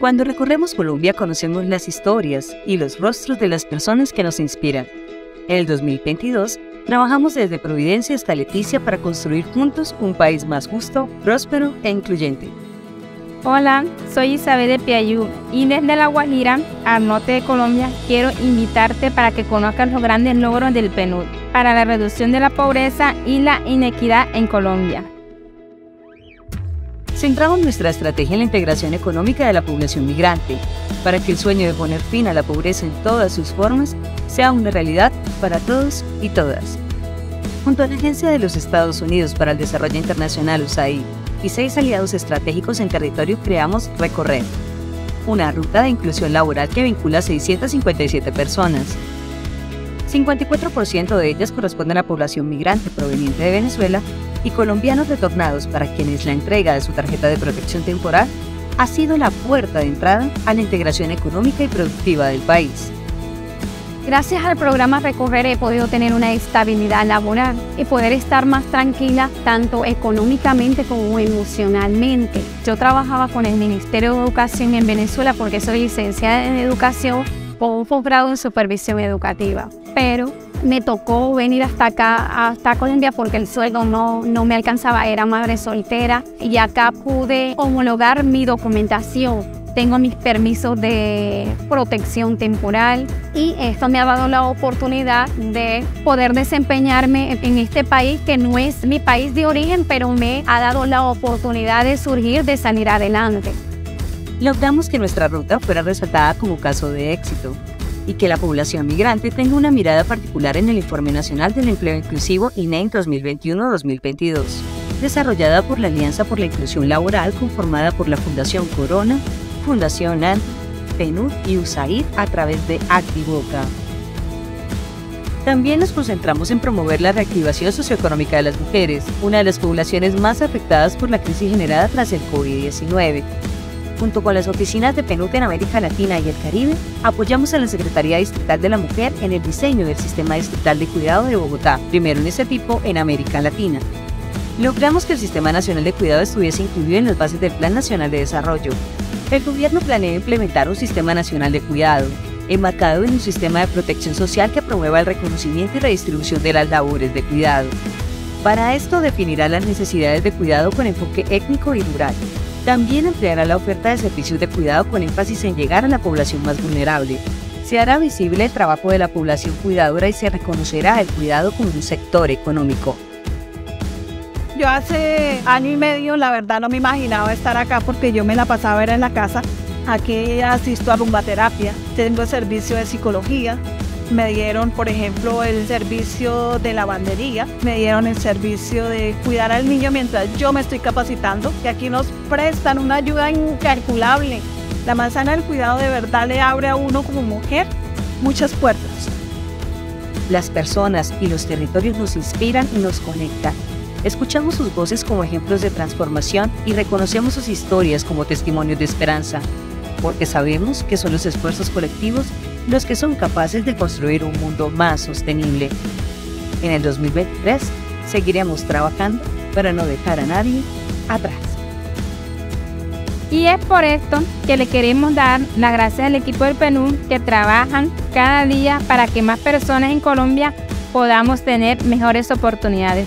Cuando recorremos Colombia conocemos las historias y los rostros de las personas que nos inspiran. En el 2022, trabajamos desde Providencia hasta Leticia para construir juntos un país más justo, próspero e incluyente. Hola, soy Isabel de Piayú y desde La Guajira, al norte de Colombia, quiero invitarte para que conozcas los grandes logros del PNUD para la reducción de la pobreza y la inequidad en Colombia. Centramos nuestra estrategia en la integración económica de la población migrante, para que el sueño de poner fin a la pobreza en todas sus formas sea una realidad para todos y todas. Junto a la Agencia de los Estados Unidos para el Desarrollo Internacional USAID y seis aliados estratégicos en territorio creamos Recorrer, una ruta de inclusión laboral que vincula a 657 personas. 54% de ellas corresponden a población migrante proveniente de Venezuela y colombianos retornados para quienes la entrega de su tarjeta de protección temporal ha sido la puerta de entrada a la integración económica y productiva del país. Gracias al programa Recorrer he podido tener una estabilidad laboral y poder estar más tranquila tanto económicamente como emocionalmente. Yo trabajaba con el Ministerio de Educación en Venezuela porque soy licenciada en educación con un posgrado en supervisión educativa, pero me tocó venir hasta acá, hasta Colombia, porque el sueldo no, no me alcanzaba, era madre soltera y acá pude homologar mi documentación. Tengo mis permisos de protección temporal y esto me ha dado la oportunidad de poder desempeñarme en este país que no es mi país de origen, pero me ha dado la oportunidad de surgir, de salir adelante. Logramos que nuestra ruta fuera resaltada como caso de éxito y que la población migrante tenga una mirada particular en el Informe Nacional del Empleo Inclusivo INEM 2021-2022, desarrollada por la Alianza por la Inclusión Laboral conformada por la Fundación Corona, Fundación ANT, PNUD y USAID a través de Activoca. También nos concentramos en promover la reactivación socioeconómica de las mujeres, una de las poblaciones más afectadas por la crisis generada tras el COVID-19, junto con las oficinas de PNUD en América Latina y el Caribe, apoyamos a la Secretaría Distrital de la Mujer en el diseño del Sistema Distrital de Cuidado de Bogotá, primero en ese tipo en América Latina. Logramos que el Sistema Nacional de Cuidado estuviese incluido en las bases del Plan Nacional de Desarrollo. El gobierno planea implementar un Sistema Nacional de Cuidado, enmarcado en un sistema de protección social que promueva el reconocimiento y redistribución de las labores de cuidado. Para esto definirá las necesidades de cuidado con enfoque étnico y rural, también ampliará la oferta de servicios de cuidado con énfasis en llegar a la población más vulnerable. Se hará visible el trabajo de la población cuidadora y se reconocerá el cuidado como un sector económico. Yo hace año y medio, la verdad, no me imaginaba estar acá porque yo me la pasaba era en la casa. Aquí asisto a rumbaterapia, tengo servicio de psicología, me dieron, por ejemplo, el servicio de lavandería, me dieron el servicio de cuidar al niño mientras yo me estoy capacitando, y aquí nos prestan una ayuda incalculable. La manzana del cuidado de verdad le abre a uno como mujer muchas puertas. Las personas y los territorios nos inspiran y nos conectan. Escuchamos sus voces como ejemplos de transformación y reconocemos sus historias como testimonios de esperanza, porque sabemos que son los esfuerzos colectivos los que son capaces de construir un mundo más sostenible. En el 2023 seguiremos trabajando para no dejar a nadie atrás. Y es por esto que le queremos dar las gracias al equipo del PNU que trabajan cada día para que más personas en Colombia podamos tener mejores oportunidades.